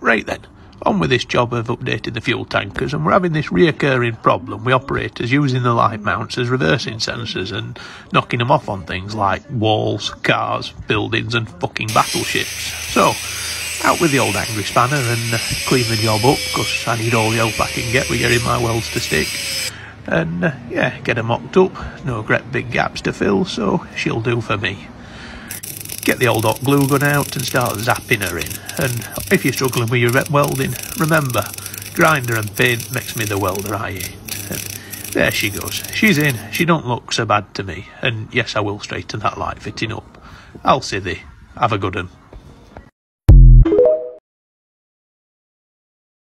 Right then, on with this job of updating the fuel tankers, and we're having this reoccurring problem with operators using the light mounts as reversing sensors and knocking them off on things like walls, cars, buildings, and fucking battleships. So, out with the old angry spanner and clean the job up, because I need all the help I can get with getting my welds to stick. And uh, yeah, get her mocked up, no great big gaps to fill, so she'll do for me get the old hot glue gun out and start zapping her in. And if you're struggling with your welding, remember, grinder and paint makes me the welder I ain't. And there she goes. She's in. She don't look so bad to me. And yes, I will straighten that light fitting up. I'll see thee. Have a good one.